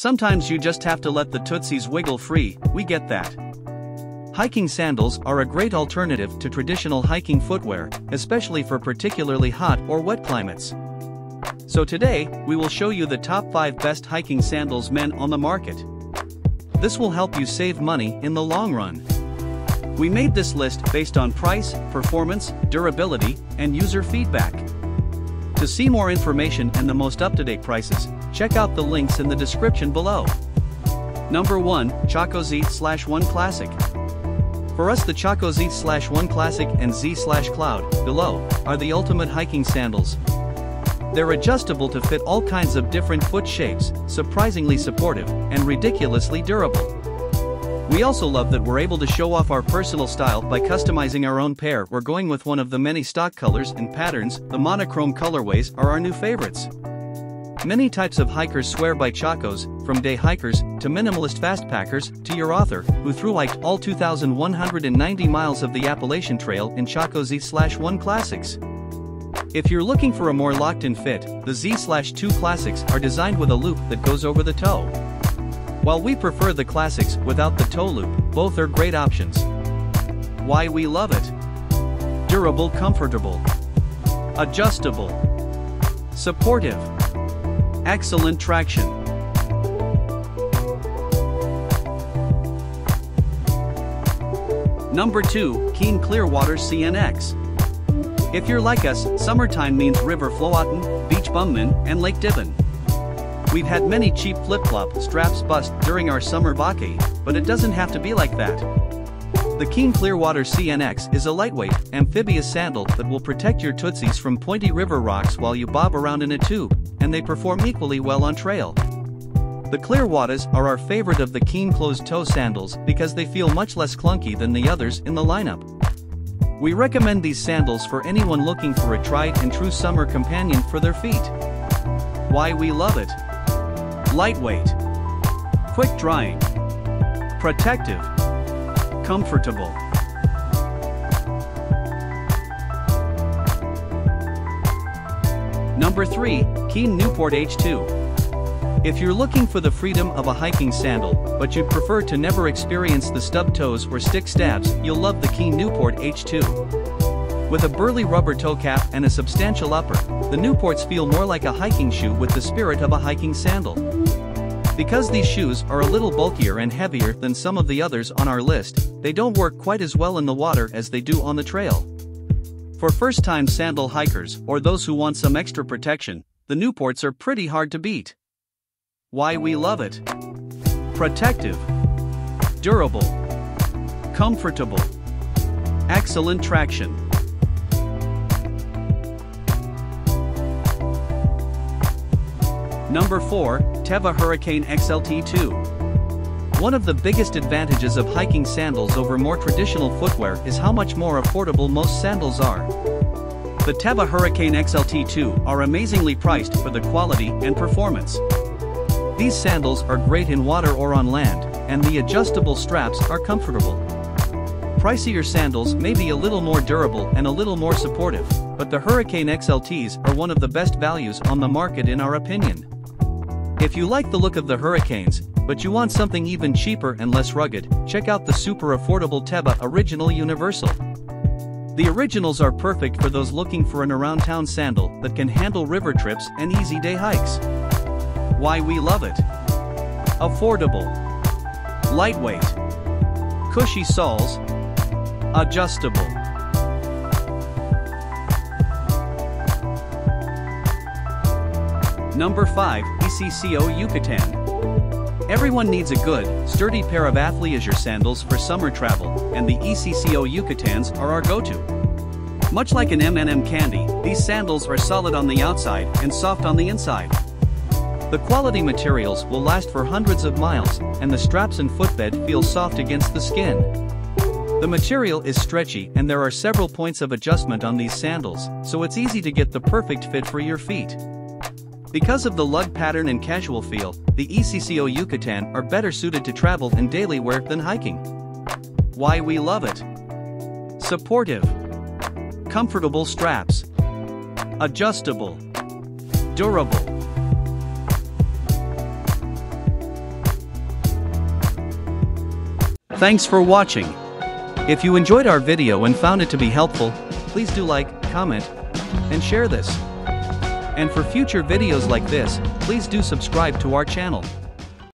Sometimes you just have to let the tootsies wiggle free, we get that. Hiking sandals are a great alternative to traditional hiking footwear, especially for particularly hot or wet climates. So today, we will show you the top 5 best hiking sandals men on the market. This will help you save money in the long run. We made this list based on price, performance, durability, and user feedback. To see more information and the most up-to-date prices, check out the links in the description below. Number 1, Chaco Z slash 1 Classic. For us the Chaco Z slash 1 Classic and Z slash Cloud, below, are the ultimate hiking sandals. They're adjustable to fit all kinds of different foot shapes, surprisingly supportive, and ridiculously durable. We also love that we're able to show off our personal style by customizing our own pair or going with one of the many stock colors and patterns, the monochrome colorways are our new favorites. Many types of hikers swear by Chacos, from day hikers, to minimalist fastpackers, to your author, who through like all 2,190 miles of the Appalachian Trail in Chaco Z-1 Classics. If you're looking for a more locked-in fit, the Z-2 Classics are designed with a loop that goes over the toe. While we prefer the classics without the toe loop, both are great options. Why we love it. Durable comfortable. Adjustable. Supportive. Excellent traction. Number 2, Keen Clearwater CNX. If you're like us, summertime means River Floatin, Beach Bummin, and Lake Dibon. We've had many cheap flip-flop straps bust during our summer vacay, but it doesn't have to be like that. The Keen Clearwater CNX is a lightweight, amphibious sandal that will protect your tootsies from pointy river rocks while you bob around in a tube, and they perform equally well on trail. The Clearwaters are our favorite of the Keen closed-toe sandals because they feel much less clunky than the others in the lineup. We recommend these sandals for anyone looking for a tried and true summer companion for their feet. Why we love it. Lightweight. Quick drying. Protective. Comfortable. Number 3, Keen Newport H2. If you're looking for the freedom of a hiking sandal, but you'd prefer to never experience the stub toes or stick stabs, you'll love the Keen Newport H2. With a burly rubber toe cap and a substantial upper, the Newports feel more like a hiking shoe with the spirit of a hiking sandal. Because these shoes are a little bulkier and heavier than some of the others on our list, they don't work quite as well in the water as they do on the trail. For first-time sandal hikers or those who want some extra protection, the Newports are pretty hard to beat. Why we love it. Protective. Durable. Comfortable. Excellent traction. Number 4, Teva Hurricane XLT2. One of the biggest advantages of hiking sandals over more traditional footwear is how much more affordable most sandals are. The Teva Hurricane XLT2 are amazingly priced for the quality and performance. These sandals are great in water or on land, and the adjustable straps are comfortable. Pricier sandals may be a little more durable and a little more supportive, but the Hurricane XLTs are one of the best values on the market in our opinion. If you like the look of the Hurricanes, but you want something even cheaper and less rugged, check out the super affordable Teva Original Universal. The originals are perfect for those looking for an around town sandal that can handle river trips and easy day hikes. Why we love it. Affordable. Lightweight. Cushy soles. Adjustable. Number 5, ECCO Yucatan. Everyone needs a good, sturdy pair of athleisure sandals for summer travel, and the ECCO Yucatans are our go-to. Much like an M&M candy, these sandals are solid on the outside and soft on the inside. The quality materials will last for hundreds of miles, and the straps and footbed feel soft against the skin. The material is stretchy and there are several points of adjustment on these sandals, so it's easy to get the perfect fit for your feet. Because of the lug pattern and casual feel, the ECCO Yucatan are better suited to travel and daily wear than hiking. Why we love it. Supportive. Comfortable straps. Adjustable. Durable. Thanks for watching. If you enjoyed our video and found it to be helpful, please do like, comment, and share this. And for future videos like this, please do subscribe to our channel.